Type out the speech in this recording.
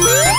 Woo!